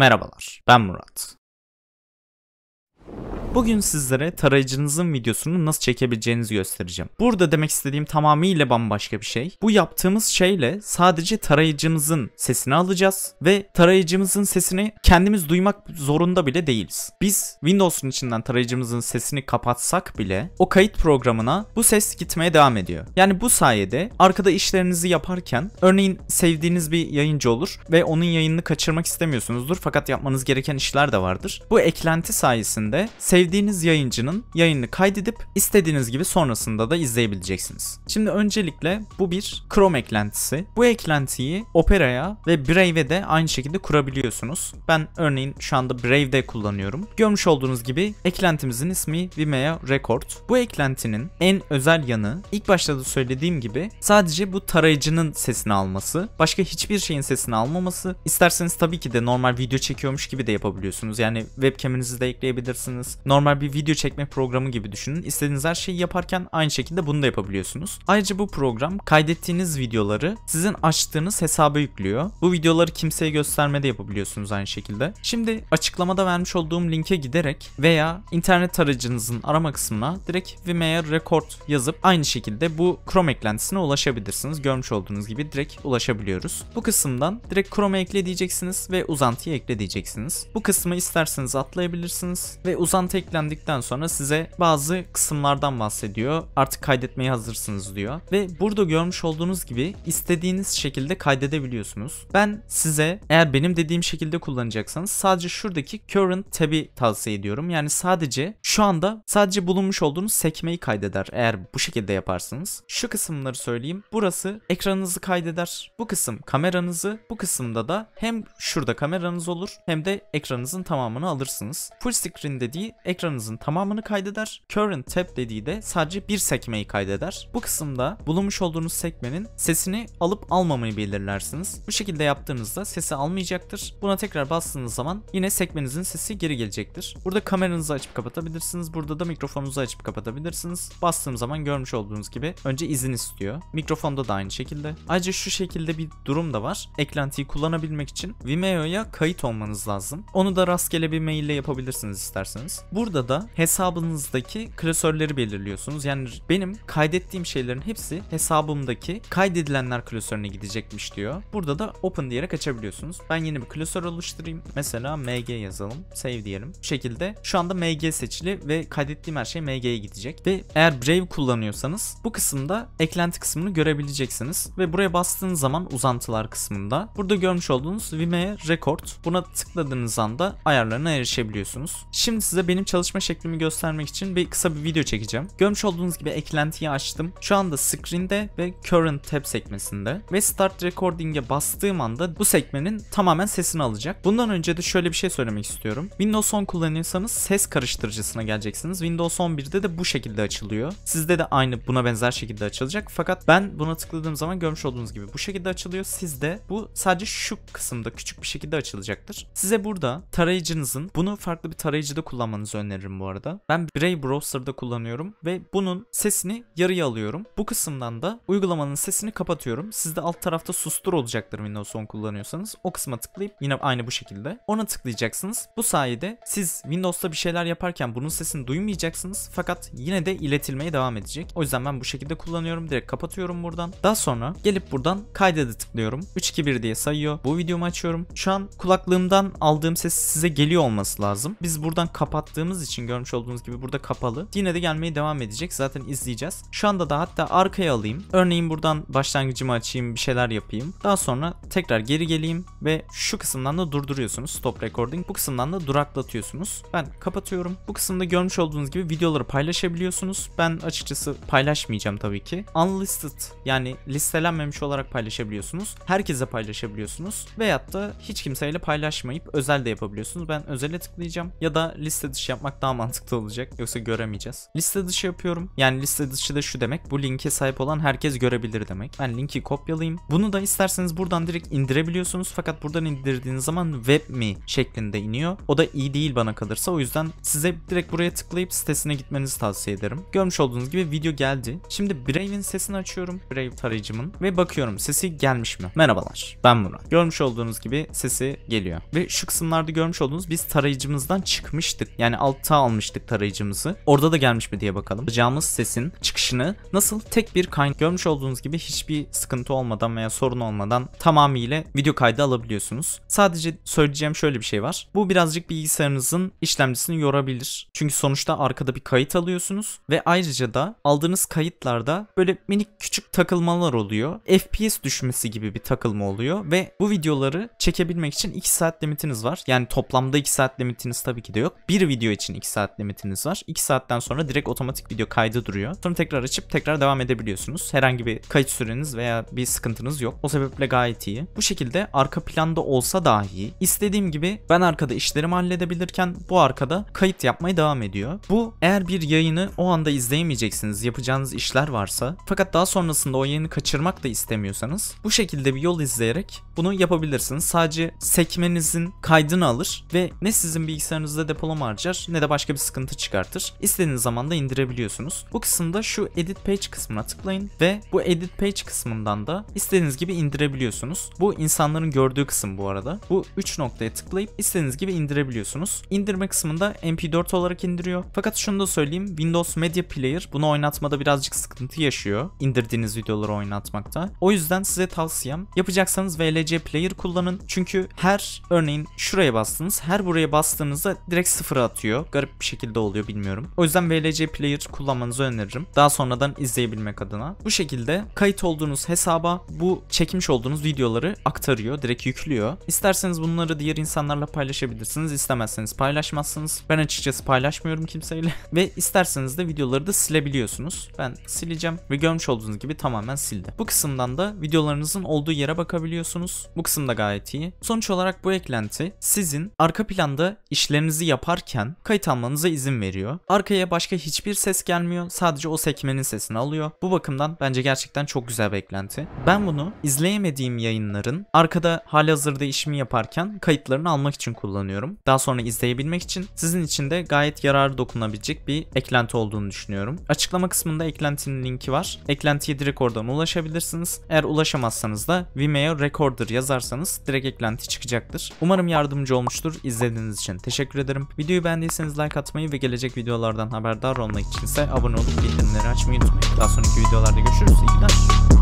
Merhabalar, ben Murat. Bugün sizlere tarayıcınızın videosunu nasıl çekebileceğinizi göstereceğim. Burada demek istediğim tamamıyla bambaşka bir şey. Bu yaptığımız şeyle sadece tarayıcımızın sesini alacağız ve tarayıcımızın sesini kendimiz duymak zorunda bile değiliz. Biz Windows'un içinden tarayıcımızın sesini kapatsak bile o kayıt programına bu ses gitmeye devam ediyor. Yani bu sayede arkada işlerinizi yaparken örneğin sevdiğiniz bir yayıncı olur ve onun yayınını kaçırmak istemiyorsunuzdur fakat yapmanız gereken işler de vardır. Bu eklenti sayesinde sevdiğiniz yayıncının yayınını kaydedip istediğiniz gibi sonrasında da izleyebileceksiniz. Şimdi öncelikle bu bir Chrome eklentisi. Bu eklentiyi Opera'ya ve Brave'e de aynı şekilde kurabiliyorsunuz. Ben örneğin şu anda Brave'de kullanıyorum. Görmüş olduğunuz gibi eklentimizin ismi Vimeo Record. Bu eklentinin en özel yanı ilk başta da söylediğim gibi sadece bu tarayıcının sesini alması. Başka hiçbir şeyin sesini almaması. İsterseniz tabii ki de normal video çekiyormuş gibi de yapabiliyorsunuz. Yani webcam'inizi de ekleyebilirsiniz normal bir video çekme programı gibi düşünün. İstediğiniz her şeyi yaparken aynı şekilde bunu da yapabiliyorsunuz. Ayrıca bu program kaydettiğiniz videoları sizin açtığınız hesaba yüklüyor. Bu videoları kimseye göstermede yapabiliyorsunuz aynı şekilde. Şimdi açıklamada vermiş olduğum linke giderek veya internet tarayıcınızın arama kısmına direkt Vimeo Record yazıp aynı şekilde bu Chrome eklentisine ulaşabilirsiniz. Görmüş olduğunuz gibi direkt ulaşabiliyoruz. Bu kısımdan direkt Chrome ekle diyeceksiniz ve uzantıyı ekle diyeceksiniz. Bu kısmı isterseniz atlayabilirsiniz ve uzantı eklendikten sonra size bazı kısımlardan bahsediyor. Artık kaydetmeye hazırsınız diyor. Ve burada görmüş olduğunuz gibi istediğiniz şekilde kaydedebiliyorsunuz. Ben size eğer benim dediğim şekilde kullanacaksanız sadece şuradaki current tab'i tavsiye ediyorum. Yani sadece şu anda sadece bulunmuş olduğunuz sekmeyi kaydeder eğer bu şekilde yaparsınız. Şu kısımları söyleyeyim. Burası ekranınızı kaydeder. Bu kısım kameranızı. Bu kısımda da hem şurada kameranız olur hem de ekranınızın tamamını alırsınız. Full screen dediği ekranınızın tamamını kaydeder. Current tab dediği de sadece bir sekmeyi kaydeder. Bu kısımda bulunmuş olduğunuz sekmenin sesini alıp almamayı belirlersiniz. Bu şekilde yaptığınızda sesi almayacaktır. Buna tekrar bastığınız zaman yine sekmenizin sesi geri gelecektir. Burada kameranızı açıp kapatabilirsiniz. Burada da mikrofonunuzu açıp kapatabilirsiniz. Bastığım zaman görmüş olduğunuz gibi önce izin istiyor. Mikrofonda da aynı şekilde. Ayrıca şu şekilde bir durum da var. Eklentiyi kullanabilmek için Vimeo'ya kayıt olmanız lazım. Onu da rastgele bir maille yapabilirsiniz isterseniz. Burada da hesabınızdaki klasörleri belirliyorsunuz. Yani benim kaydettiğim şeylerin hepsi hesabımdaki kaydedilenler klasörüne gidecekmiş diyor. Burada da open diyerek açabiliyorsunuz. Ben yeni bir klasör oluşturayım. Mesela mg yazalım. Save diyelim. Bu şekilde şu anda mg seçili ve kaydettiğim her şey mg'ye gidecek. Ve eğer Brave kullanıyorsanız bu kısımda eklenti kısmını görebileceksiniz. Ve buraya bastığınız zaman uzantılar kısmında burada görmüş olduğunuz Vimeo Record. Buna tıkladığınız anda ayarlarına erişebiliyorsunuz. Şimdi size benim çalışma şeklimi göstermek için bir kısa bir video çekeceğim. Görmüş olduğunuz gibi eklentiyi açtım. Şu anda screen'de ve current tab sekmesinde ve start recording'e bastığım anda bu sekmenin tamamen sesini alacak. Bundan önce de şöyle bir şey söylemek istiyorum. Windows 10 kullanıyorsanız ses karıştırıcısına geleceksiniz. Windows 11'de de bu şekilde açılıyor. Sizde de aynı buna benzer şekilde açılacak. Fakat ben buna tıkladığım zaman görmüş olduğunuz gibi bu şekilde açılıyor. Sizde bu sadece şu kısımda küçük bir şekilde açılacaktır. Size burada tarayıcınızın bunu farklı bir tarayıcıda kullanmanızı öneririm bu arada. Ben Brave Browser'da kullanıyorum ve bunun sesini yarıya alıyorum. Bu kısımdan da uygulamanın sesini kapatıyorum. Sizde alt tarafta sustur olacaktır Windows 10 kullanıyorsanız. O kısma tıklayıp yine aynı bu şekilde ona tıklayacaksınız. Bu sayede siz Windows'ta bir şeyler yaparken bunun sesini duymayacaksınız fakat yine de iletilmeye devam edecek. O yüzden ben bu şekilde kullanıyorum. Direkt kapatıyorum buradan. Daha sonra gelip buradan kaydede tıklıyorum. 3 2 1 diye sayıyor. Bu videomu açıyorum. Şu an kulaklığımdan aldığım ses size geliyor olması lazım. Biz buradan kapattığımız için görmüş olduğunuz gibi burada kapalı. Yine de gelmeye devam edecek. Zaten izleyeceğiz. Şu anda da hatta arkaya alayım. Örneğin buradan başlangıcımı açayım, bir şeyler yapayım. Daha sonra tekrar geri geleyim ve şu kısımdan da durduruyorsunuz. Stop recording. Bu kısımdan da duraklatıyorsunuz. Ben kapatıyorum. Bu kısımda görmüş olduğunuz gibi videoları paylaşabiliyorsunuz. Ben açıkçası paylaşmayacağım tabii ki. Unlisted yani listelenmemiş olarak paylaşabiliyorsunuz. Herkese paylaşabiliyorsunuz. Veyahut da hiç kimseyle paylaşmayıp özel de yapabiliyorsunuz. Ben özele tıklayacağım ya da liste dışı yapmak daha mantıklı olacak. Yoksa göremeyeceğiz. Liste dışı yapıyorum. Yani liste dışı da şu demek. Bu linke sahip olan herkes görebilir demek. Ben linki kopyalayayım. Bunu da isterseniz buradan direkt indirebiliyorsunuz. Fakat buradan indirdiğiniz zaman web mi şeklinde iniyor. O da iyi değil bana kalırsa. O yüzden size direkt buraya tıklayıp sitesine gitmenizi tavsiye ederim. Görmüş olduğunuz gibi video geldi. Şimdi Brave'in sesini açıyorum. Brave tarayıcımın ve bakıyorum sesi gelmiş mi? Merhabalar. Ben Murat. Görmüş olduğunuz gibi sesi geliyor. Ve şu kısımlarda görmüş olduğunuz biz tarayıcımızdan çıkmıştık. Yani altta almıştık tarayıcımızı. Orada da gelmiş mi diye bakalım. Alacağımız sesin çıkışını nasıl tek bir kaynak görmüş olduğunuz gibi hiçbir sıkıntı olmadan veya sorun olmadan tamamıyla video kaydı alabiliyorsunuz. Sadece söyleyeceğim şöyle bir şey var. Bu birazcık bilgisayarınızın işlemcisini yorabilir. Çünkü sonuçta arkada bir kayıt alıyorsunuz ve ayrıca da aldığınız kayıtlarda böyle minik küçük takılmalar oluyor. FPS düşmesi gibi bir takılma oluyor ve bu videoları çekebilmek için 2 saat limitiniz var. Yani toplamda 2 saat limitiniz tabii ki de yok. Bir video için 2 saat limitiniz var. 2 saatten sonra direkt otomatik video kaydı duruyor. Sonra tekrar açıp tekrar devam edebiliyorsunuz. Herhangi bir kayıt süreniz veya bir sıkıntınız yok. O sebeple gayet iyi. Bu şekilde arka planda olsa dahi istediğim gibi ben arkada işlerimi halledebilirken bu arkada kayıt yapmaya devam ediyor. Bu eğer bir yayını o anda izleyemeyeceksiniz yapacağınız işler varsa fakat daha sonrasında o yayını kaçırmak da istemiyorsanız bu şekilde bir yol izleyerek bunu yapabilirsiniz. Sadece sekmenizin kaydını alır ve ne sizin bilgisayarınızda depolama harcar ne de başka bir sıkıntı çıkartır. İstediğiniz zaman da indirebiliyorsunuz. Bu kısımda şu edit page kısmına tıklayın ve bu edit page kısmından da istediğiniz gibi indirebiliyorsunuz. Bu insanların gördüğü kısım bu arada. Bu 3 noktaya tıklayıp istediğiniz gibi indirebiliyorsunuz. İndirme kısmında MP4 olarak indiriyor. Fakat şunu da söyleyeyim. Windows Media Player bunu oynatmada birazcık sıkıntı yaşıyor. İndirdiğiniz videoları oynatmakta. O yüzden size tavsiyem yapacaksanız VLC Player kullanın. Çünkü her örneğin şuraya bastınız. Her buraya bastığınızda direkt sıfıra atıyor. Garip bir şekilde oluyor bilmiyorum. O yüzden VLC Player kullanmanızı öneririm. Daha sonradan izleyebilmek adına. Bu şekilde kayıt olduğunuz hesaba bu çekmiş olduğunuz videoları aktarıyor. Direkt yüklüyor. İsterseniz bunları diğer insanlarla paylaşabilirsiniz. İstemezseniz paylaşmazsınız. Ben açıkçası paylaşmıyorum kimseyle. Ve isterseniz de videoları da silebiliyorsunuz. Ben sileceğim ve görmüş olduğunuz gibi tamamen sildi. Bu kısımdan da videolarınızın olduğu yere bakabiliyorsunuz. Bu kısım da gayet iyi. Sonuç olarak bu eklenti sizin arka planda işlerinizi yaparken kayıt almanıza izin veriyor. Arkaya başka hiçbir ses gelmiyor. Sadece o sekmenin sesini alıyor. Bu bakımdan bence gerçekten çok güzel bir eklenti. Ben bunu izleyemediğim yayınların arkada halihazırda işimi yaparken kayıtlarını almak için kullanıyorum. Daha sonra izleyebilmek için sizin için de gayet yararı dokunabilecek bir eklenti olduğunu düşünüyorum. Açıklama kısmında eklentinin linki var. Eklentiye direkt oradan ulaşabilirsiniz. Eğer ulaşamazsanız da Vimeo Recorder yazarsanız direkt eklenti çıkacaktır. Umarım yardımcı olmuştur. İzlediğiniz için teşekkür ederim. Videoyu beğendiyseniz like atmayı ve gelecek videolardan haberdar olmak için ise abone olup bildirimleri açmayı unutmayın. Daha sonraki videolarda görüşürüz. İyi günler.